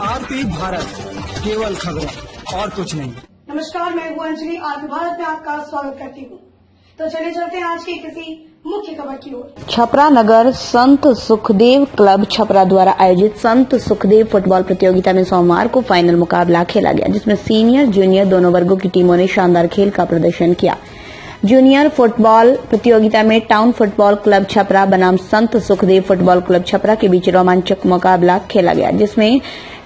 RP Bharat केवल खबरें और कुछ नहीं। नमस्कार मैं हूँ अंजलि आज भारत में आपका स्वागत करती हूँ। तो चलिए चलते हैं आज की किसी मुख्य खबर की ओर। छपरा नगर संत सुखदेव क्लब छपरा द्वारा आयोजित संत सुखदेव फुटबॉल प्रतियोगिता में सोमवार को फाइनल मुकाबला खेला गया जिसमें सीनियर जूनियर दोनों वर्गों की टीमों ने शानदार खेल का प्रदर्शन किया। जूनियर फुटबॉल प्रतियोगिता में टाउन फुटबॉल क्लब छपरा, बनाम संत सुखदेव फुटबॉल क्लब छपरा के बीच रोमांचक मुकाबला खेला गया, जिसमें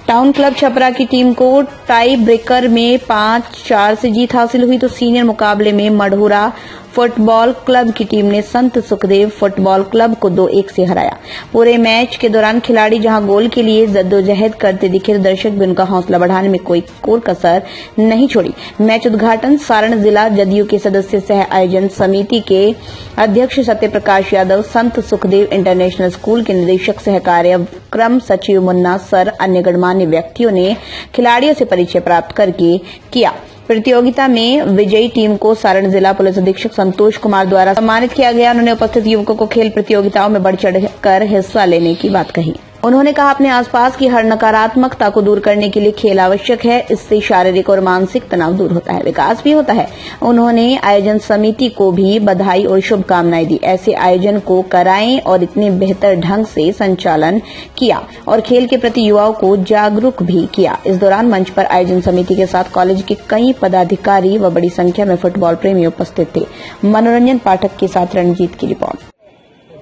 टाउन क्लब छपरा की टीम को टाई ब्रेकर में पाँच चार से जीत हासिल हुई। तो सीनियर मुकाबले में मढ़ुरा फुटबॉल क्लब की टीम ने संत सुखदेव फुटबॉल क्लब को दो एक से हराया। पूरे मैच के दौरान खिलाड़ी जहाँ गोल के लिए जद्दोजहद करते दिखे तो दर्शक भी उनका हौसला बढ़ाने में कोई कोर कसर नहीं छोड़ी। मैच उद्घाटन सारण जिला जदयू के सदस्य सह आयोजन समिति के अध्यक्ष सत्य प्रकाश यादव, संत सुखदेव इंटरनेशनल स्कूल के निदेशक सह कार्यक्रम सचिव मुन्ना सर, अन्य गणमान्य व्यक्तियों ने खिलाड़ियों से परिचय प्राप्त करके किया। प्रतियोगिता में विजयी टीम को सारण जिला पुलिस अधीक्षक संतोष कुमार द्वारा सम्मानित किया गया। उन्होंने उपस्थित युवकों को खेल प्रतियोगिताओं में बढ़ चढ़ कर हिस्सा लेने की बात कही। उन्होंने कहा, अपने आसपास की हर नकारात्मकता को दूर करने के लिए खेल आवश्यक है। इससे शारीरिक और मानसिक तनाव दूर होता है, विकास भी होता है। उन्होंने आयोजन समिति को भी बधाई और शुभकामनाएँ दी। ऐसे आयोजन को कराएँ और इतने बेहतर ढंग से संचालन किया और खेल के प्रति युवाओं को जागरूक भी किया। इस दौरान मंच पर आयोजन समिति के साथ कॉलेज के कई पदाधिकारी व बड़ी संख्या में फुटबॉल प्रेमी उपस्थित थे। मनोरंजन पाठक के साथ रणजीत की रिपोर्ट।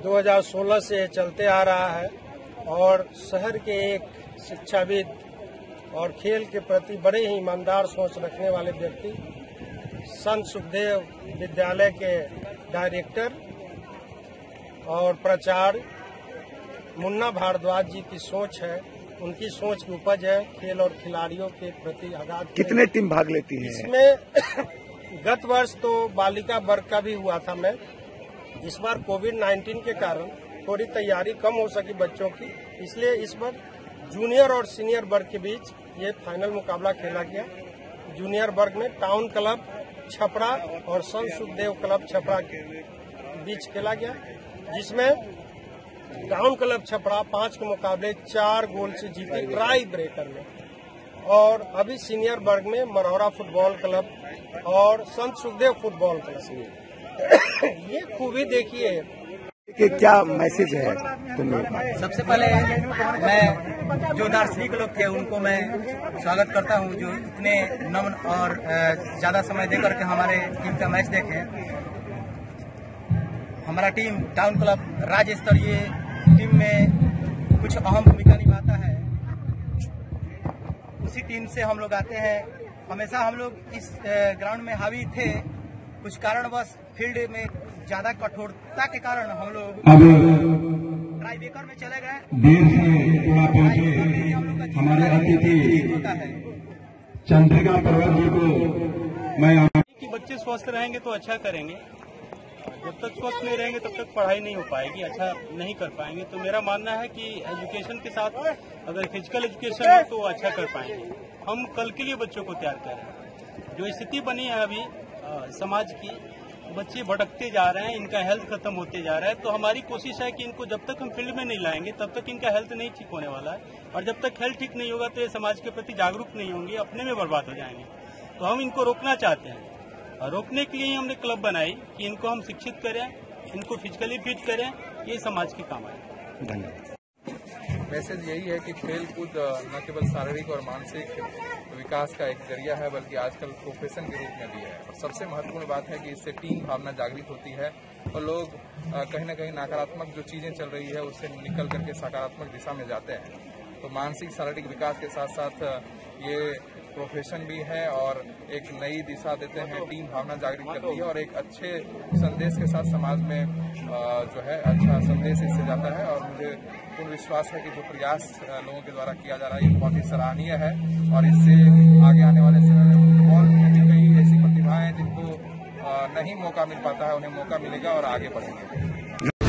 2016 से चलते आ रहा है। और शहर के एक शिक्षाविद और खेल के प्रति बड़े ही ईमानदार सोच रखने वाले व्यक्ति संत सुखदेव विद्यालय के डायरेक्टर और प्राचार्य मुन्ना भारद्वाज जी की सोच है। उनकी सोच की उपज है खेल और खिलाड़ियों के प्रति आगाज़ कितने टीम भाग लेती है? इसमें गत वर्ष तो बालिका वर्ग का भी हुआ था मैं। इस बार कोविड 19 के कारण थोड़ी तैयारी कम हो सकी बच्चों की। इसलिए इस बार जूनियर और सीनियर वर्ग के बीच ये फाइनल मुकाबला खेला गया। जूनियर वर्ग में टाउन क्लब, छपरा और संत सुखदेव क्लब छपरा के बीच खेला गया, जिसमें टाउन क्लब छपरा पाँच के मुकाबले चार गोल से जीती ट्राई ब्रेकर में। और अभी सीनियर वर्ग में मरौरा फुटबॉल क्लब और संत सुखदेव फुटबॉल क्लब। ये खूबी देखिए कि क्या मैसेज है तुम लोग सबसे पहले मैं जो दार्शनिक लोग थे, उनको मैं स्वागत करता हूँ, जो इतने नमन और ज़्यादा समय देकर के हमारे टीम का मैच देखे। हमारा टीम टाउन क्लब राज्य स्तरीय टीम में कुछ अहम भूमिका निभाता है। उसी टीम से हम लोग आते हैं। हमेशा हम लोग इस ग्राउंड में हावी थे। कुछ कारणवश फ़ील्ड में ज़्यादा कठोरता के कारण हम लोग अब में चले गए। देर से थोड़ा पहुँचे। हमारे अतिथि चंद्रिका पर्वत जी को मैं कि बच्चे स्वस्थ रहेंगे तो अच्छा करेंगे। जब तक स्वस्थ नहीं रहेंगे तब तक पढ़ाई नहीं हो पाएगी अच्छा नहीं कर पाएँगे। तो मेरा मानना है कि एजुकेशन के साथ अगर फ़िज़िकल एजुकेशन हो तो अच्छा कर पाएँगे। हम कल के लिए बच्चों को तैयार कर रहे हैं। जो स्थिति बनी है अभी अ, समाज की बच्चे भटकते जा रहे हैं इनका हेल्थ खत्म होते जा रहा है तो हमारी कोशिश है कि इनको जब तक हम फ़ील्ड में नहीं लाएँगे तब तक इनका हेल्थ नहीं ठीक होने वाला है। और जब तक हेल्थ ठीक नहीं होगा तो ये समाज के प्रति जागरूक नहीं होंगे अपने में बर्बाद हो जाएँगे। तो हम इनको रोकना चाहते हैं। और रोकने के लिए ही हमने क्लब बनाई कि इनको हम शिक्षित करें इनको फिजिकली फिट करें ये समाज के काम आए धन्यवाद। मैसेज यही है कि खेल कूद न केवल शारीरिक और मानसिक विकास का एक ज़रिया है, बल्कि आजकल प्रोफेशन के रूप में भी है। और सबसे महत्वपूर्ण बात है कि इससे टीम भावना जागृत होती है और लोग कहीं ना कहीं नकारात्मक जो चीज़ें चल रही है, उससे निकल करके सकारात्मक दिशा में जाते हैं। तो मानसिक शारीरिक विकास के साथ साथ ये प्रोफेशन भी है और एक नई दिशा देते हैं टीम भावना जागृत करती है और एक अच्छे संदेश के साथ समाज में जो है अच्छा संदेश इससे जाता है और मुझे पूर्ण विश्वास है कि जो प्रयास लोगों के द्वारा किया जा रहा है ये बहुत ही सराहनीय है और इससे आगे आने वाले समय में में भी कई ऐसी प्रतिभाएँ जिनको नहीं मौका मिल पाता है उन्हें मौका मिलेगा और आगे बढ़ेंगे।